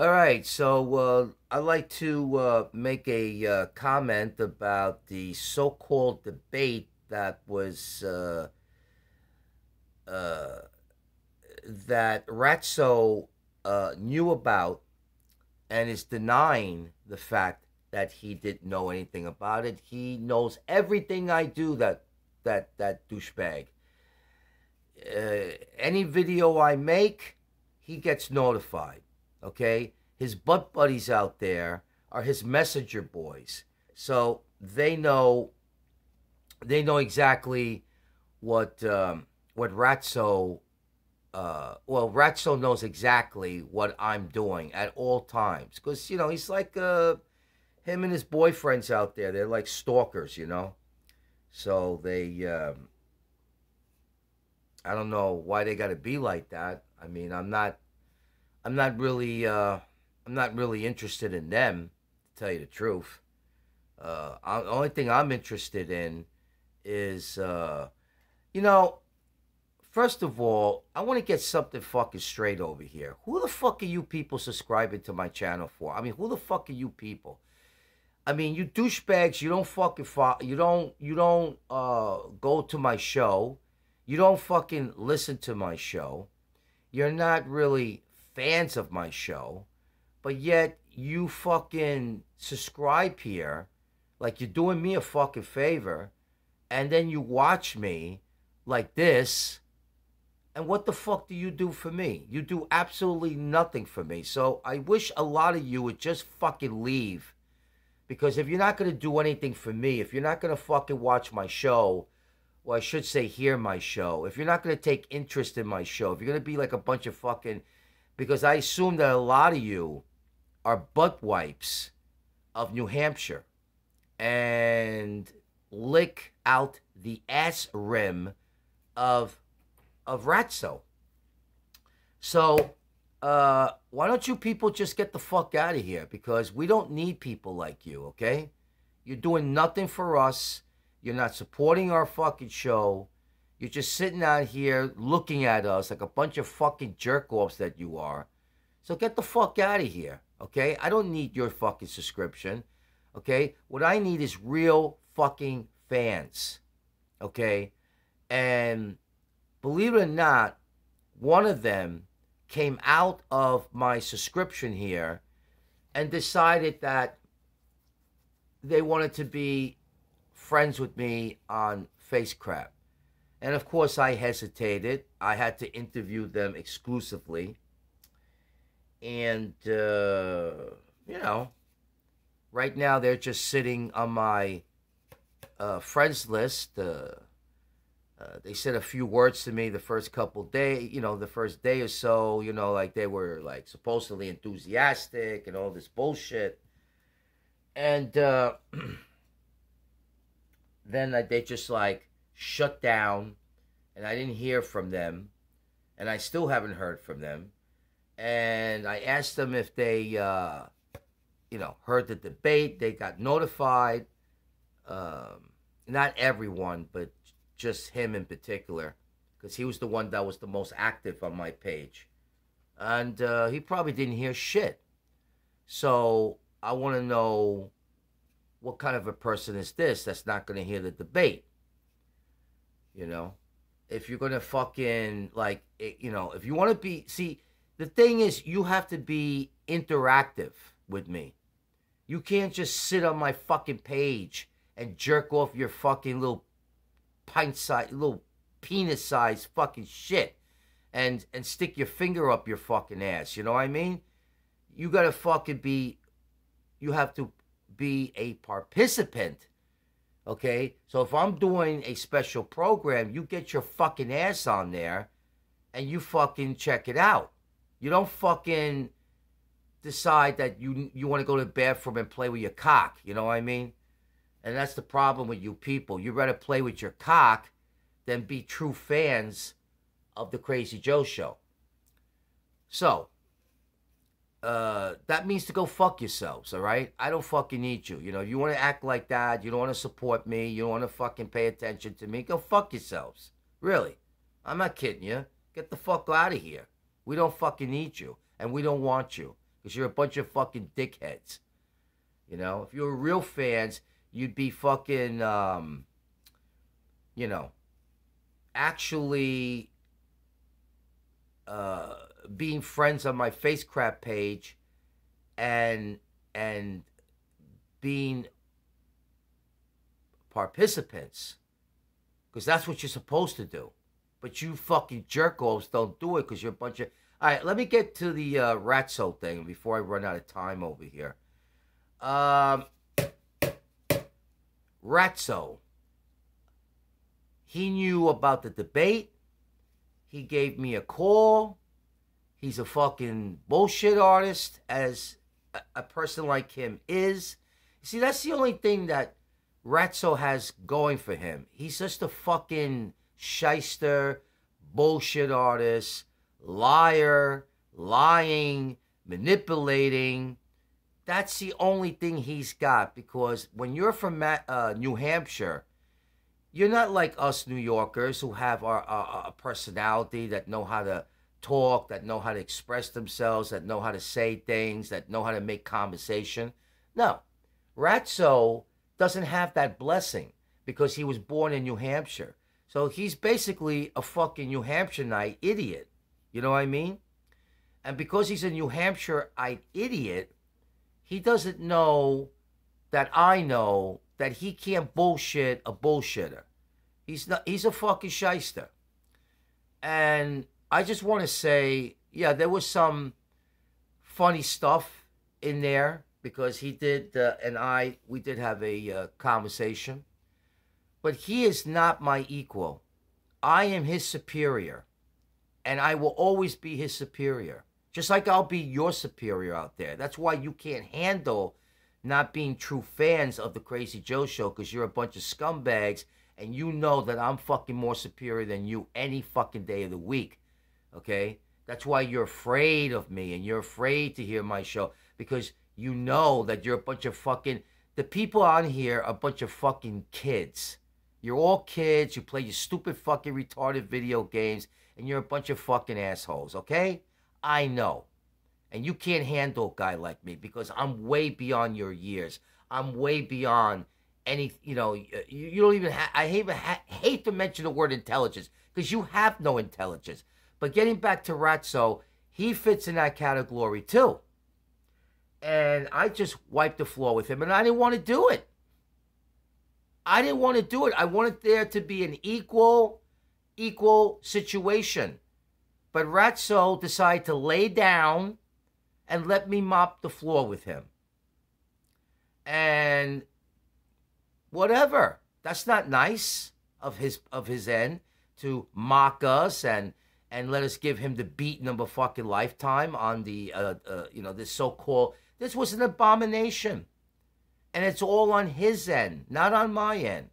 All right, so uh, I'd like to uh, make a uh, comment about the so-called debate that was uh, uh, that Ratso uh, knew about and is denying the fact that he didn't know anything about it. He knows everything I do. That that that douchebag. Uh, any video I make, he gets notified. Okay, his butt buddies out there are his messenger boys, so they know. They know exactly what um, what Ratso. Uh, well, Ratso knows exactly what I'm doing at all times because you know he's like uh, him and his boyfriends out there. They're like stalkers, you know. So they, um, I don't know why they got to be like that. I mean, I'm not, I'm not really, uh, I'm not really interested in them, to tell you the truth. Uh, I, the only thing I'm interested in is, uh, you know, first of all, I want to get something fucking straight over here. Who the fuck are you people subscribing to my channel for? I mean, who the fuck are you people? I mean, you douchebags, you don't fucking fo- you don't you don't uh go to my show. You don't fucking listen to my show. You're not really fans of my show, but yet you fucking subscribe here like you're doing me a fucking favor and then you watch me like this and what the fuck do you do for me? You do absolutely nothing for me. So I wish a lot of you would just fucking leave because if you're not going to do anything for me, if you're not going to fucking watch my show, well, I should say hear my show, if you're not going to take interest in my show, if you're going to be like a bunch of fucking. Because I assume that a lot of you are butt wipes of New Hampshire and lick out the ass rim of of Ratso. So uh, why don't you people just get the fuck out of here? Because we don't need people like you, okay? You're doing nothing for us. You're not supporting our fucking show. You're just sitting out here looking at us like a bunch of fucking jerk offs that you are. So get the fuck out of here, okay? I don't need your fucking subscription, okay? What I need is real fucking fans, okay? And believe it or not, one of them came out of my subscription here and decided that they wanted to be friends with me on FaceCrap. And of course, I hesitated. I had to interview them exclusively. And, uh, you know, right now they're just sitting on my uh, friends list. Uh, uh, they said a few words to me the first couple day, you know, the first day or so, you know, like they were like supposedly enthusiastic and all this bullshit. And uh, then they just like shut down, and I didn't hear from them, and I still haven't heard from them. And I asked them if they, uh, you know, heard the debate. They got notified. Um, not everyone, but just him in particular, because he was the one that was the most active on my page. And uh, he probably didn't hear shit. So I want to know what kind of a person is this that's not going to hear the debate? You know? If you're to fucking, like, it, you know, if you want to be, see, the thing is, you have to be interactive with me. You can't just sit on my fucking page and jerk off your fucking little pint size, little penis size fucking shit, and and stick your finger up your fucking ass. You know what I mean? You gotta fucking be. You have to be a participant. Okay, so if I'm doing a special program, you get your fucking ass on there, and you fucking check it out. You don't fucking decide that you you want to go to the bathroom and play with your cock. You know what I mean? And that's the problem with you people. You'd rather play with your cock than be true fans of the Crazy Joe show. So, uh, that means to go fuck yourselves, all right? I don't fucking need you. You know, if you want to act like that, you don't want to support me, you don't want to fucking pay attention to me, go fuck yourselves. Really. I'm not kidding you. Get the fuck out of here. We don't fucking need you, and we don't want you. because you're a bunch of fucking dickheads. You know, if you were real fans, you'd be fucking, um, you know, actually uh, being friends on my face crap page and and being participants because that's what you're supposed to do. But you fucking jerk offs don't do it because you're a bunch of. All right, let me get to the uh, Ratso thing before I run out of time over here. Um, Ratso. He knew about the debate. He gave me a call. He's a fucking bullshit artist, as a, a person like him is. See, that's the only thing that Ratso has going for him. He's just a fucking shyster, bullshit artist, liar, lying, manipulating. That's the only thing he's got because when you're from uh, New Hampshire, you're not like us New Yorkers who have our, our, our personality that know how to talk, that know how to express themselves, that know how to say things, that know how to make conversation. No, Ratso doesn't have that blessing because he was born in New Hampshire. So he's basically a fucking New Hampshireite idiot. You know what I mean? And because he's a New Hampshireite idiot, he doesn't know that I know that he can't bullshit a bullshitter. He's not he's a fucking shyster. And I just want to say, yeah, there was some funny stuff in there because he did, uh, and I, we did have a uh, conversation. But he is not my equal. I am his superior, and I will always be his superior. Just like I'll be your superior out there. That's why you can't handle not being true fans of the Crazy Joe show because you're a bunch of scumbags and you know that I'm fucking more superior than you any fucking day of the week. Okay? That's why you're afraid of me and you're afraid to hear my show because you know that you're a bunch of fucking. The people on here are a bunch of fucking kids. You're all kids. You play your stupid fucking retarded video games, and you're a bunch of fucking assholes, okay? I know. And you can't handle a guy like me because I'm way beyond your years. I'm way beyond any, you know, you, you don't even have, I hate, hate to mention the word intelligence because you have no intelligence. But getting back to Ratso, he fits in that category too and I just wiped the floor with him, and I didn't want to do it. I didn't want to do it. I wanted there to be an equal, equal situation. But Ratso decided to lay down and let me mop the floor with him. And whatever. That's not nice of his of his end to mock us and and let us give him the beating of a fucking lifetime on the uh, uh, you know this so-called this was an abomination. And it's all on his end, not on my end.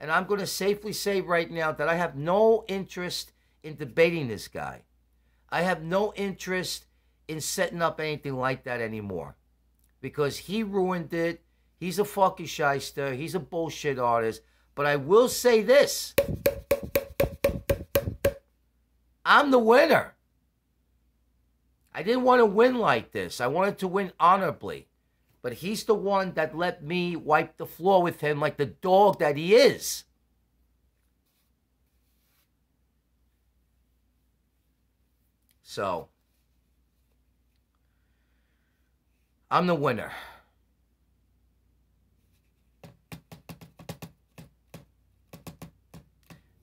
And I'm going to safely say right now that I have no interest in debating this guy. I have no interest in setting up anything like that anymore. Because he ruined it. He's a fucking shyster. He's a bullshit artist. But I will say this I'm the winner. I didn't want to win like this. I wanted to win honorably. But he's the one that let me wipe the floor with him like the dog that he is. So, I'm the winner.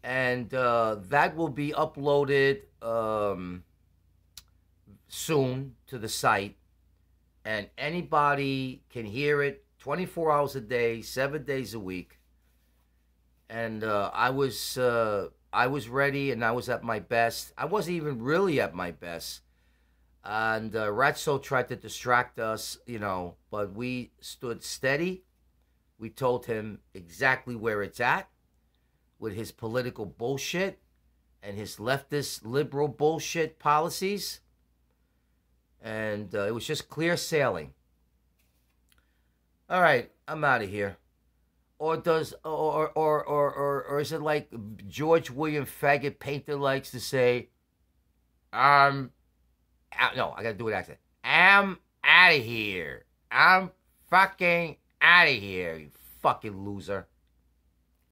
And uh, that will be uploaded. Um, soon to the site, and anybody can hear it 24 hours a day, seven days a week. And uh, I was uh, I was ready, and I was at my best. I wasn't even really at my best. And uh, Ratso tried to distract us, you know, but we stood steady. We told him exactly where it's at with his political bullshit and his leftist liberal bullshit policies and uh, it was just clear sailing. All right, I'm out of here. Or does or or or or or is it like George William Faggot Painter likes to say? Um, no, I gotta do it accent. I'm out of here. I'm fucking out of here, you fucking loser.